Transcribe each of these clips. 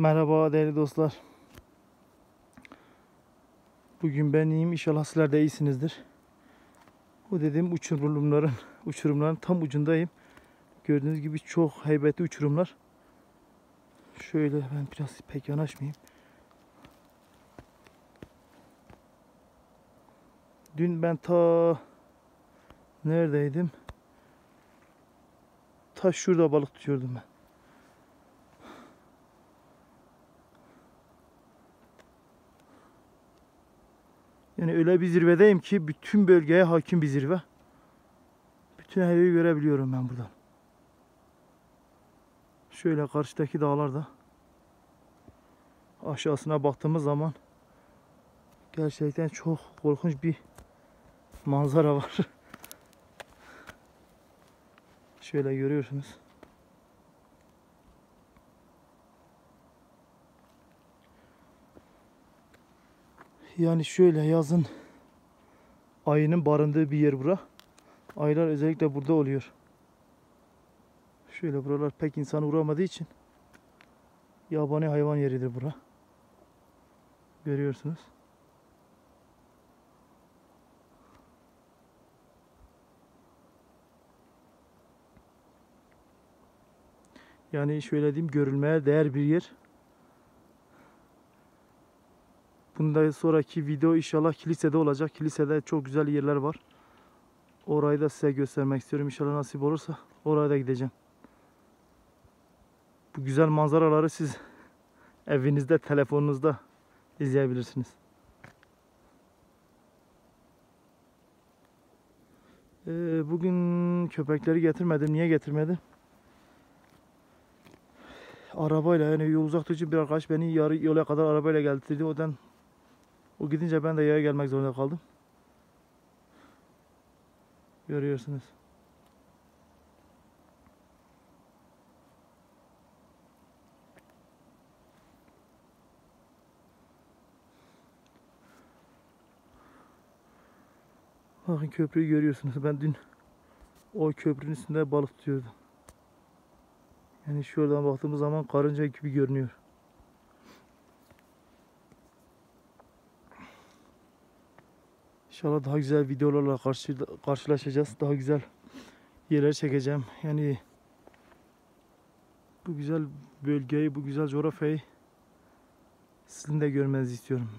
Merhaba değerli dostlar. Bugün ben iyiyim. İnşallah sizler de iyisinizdir. Bu dediğim uçurumların, uçurumların tam ucundayım. Gördüğünüz gibi çok heybetli uçurumlar. Şöyle ben biraz pek yanaşmayayım. Dün ben ta neredeydim? Ta şurada balık tutuyordum ben. Yani öyle bir zirvedeyim ki bütün bölgeye hakim bir zirve. Bütün her yeri görebiliyorum ben buradan. Şöyle karşıdaki dağlarda aşağısına baktığımız zaman gerçekten çok korkunç bir manzara var. Şöyle görüyorsunuz. Yani şöyle yazın ayının barındığı bir yer bura. Aylar özellikle burada oluyor. Şöyle buralar pek insan uğramadığı için yabani hayvan yeridir bura. Görüyorsunuz. Yani şöyle diyeyim görülmeye değer bir yer. Bundan sonraki video inşallah kilisede olacak. Kilisede çok güzel yerler var. Orayı da size göstermek istiyorum. İnşallah nasip olursa oraya da gideceğim. Bu güzel manzaraları siz evinizde, telefonunuzda izleyebilirsiniz. Ee, bugün köpekleri getirmedim. Niye getirmedim? Arabayla yani yol uzaktığı için bir arkadaş beni yarı yola kadar arabayla getirdi. Odan o gidince ben de yaya gelmek zorunda kaldım. Görüyorsunuz. Bakın köprüyü görüyorsunuz. Ben dün o köprünün üstünde balık tutuyordum. Yani şuradan baktığımız zaman karınca gibi görünüyor. İnşallah daha güzel videolarla karşı, karşılaşacağız. Daha güzel yerler çekeceğim. Yani bu güzel bölgeyi, bu güzel coğrafyayı sizin de görmenizi istiyorum.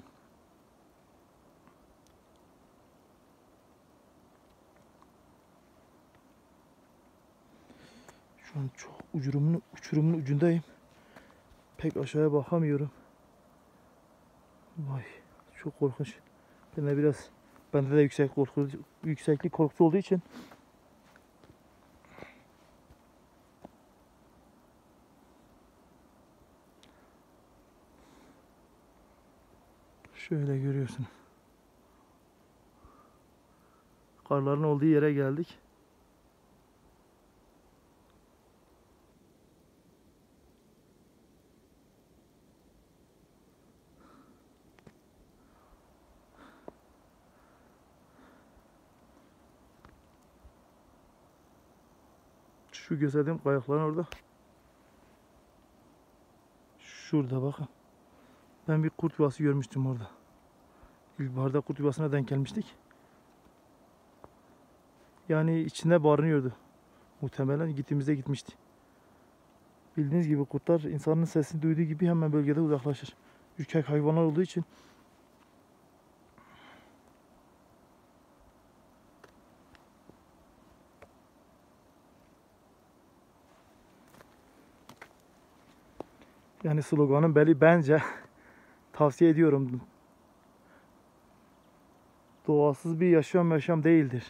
Şu an çok uçurumun, uçurumun ucundayım. Pek aşağıya bakamıyorum. Vay çok korkunç. Ben biraz bende de yüksek korku, yükseklik korkusu olduğu için şöyle görüyorsunuz. Karların olduğu yere geldik. Şu gösterdiğim kayakların orada. Şurada bakın. Ben bir kurt yuvası görmüştüm orada. İlkbaharda kurt yuvasına denk gelmiştik. Yani içinde barınıyordu. Muhtemelen gittiğimizde gitmişti. Bildiğiniz gibi kurtlar insanın sesini duyduğu gibi hemen bölgede uzaklaşır. Ürkek hayvanlar olduğu için Yani sloganın beli bence tavsiye ediyorum. Doğasız bir yaşam yaşam değildir.